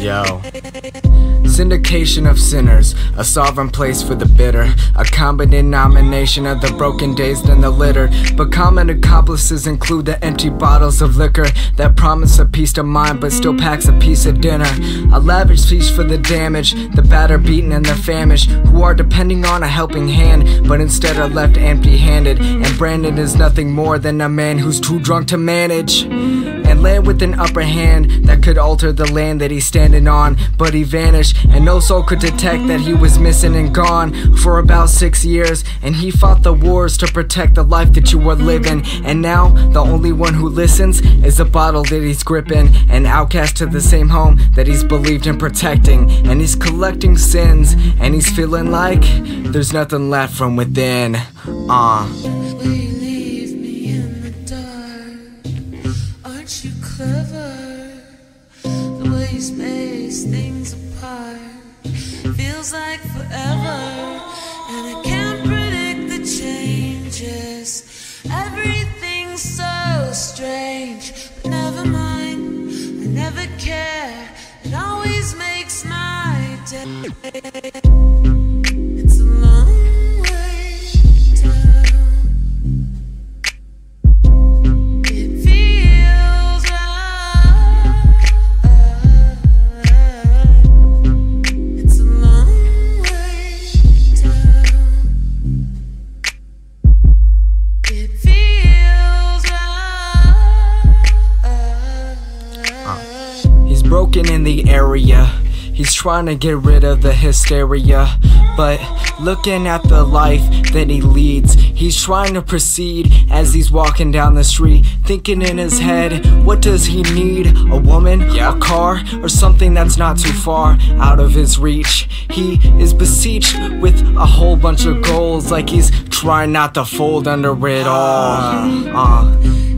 Yo. Syndication of sinners, a sovereign place for the bitter, a common denomination of the broken dazed and the littered. But common accomplices include the empty bottles of liquor that promise a peace of mind but still packs a piece of dinner. A lavish feast for the damaged, the battered, beaten, and the famished, who are depending on a helping hand but instead are left empty handed. And Brandon is nothing more than a man who's too drunk to manage land with an upper hand that could alter the land that he's standing on. But he vanished, and no soul could detect that he was missing and gone for about six years. And he fought the wars to protect the life that you were living. And now, the only one who listens is the bottle that he's gripping. An outcast to the same home that he's believed in protecting. And he's collecting sins, and he's feeling like there's nothing left from within. Uh. Space things apart feels like forever, and I can't predict the changes. Everything's so strange, but never mind. I never care. It always makes my day. Broken in the area. He's trying to get rid of the hysteria. But looking at the life that he leads, he's trying to proceed as he's walking down the street. Thinking in his head, what does he need? A woman? yeah. A car? Or something that's not too far out of his reach? He is besieged with a whole bunch of goals, like he's trying not to fold under it all. Ah. Ah.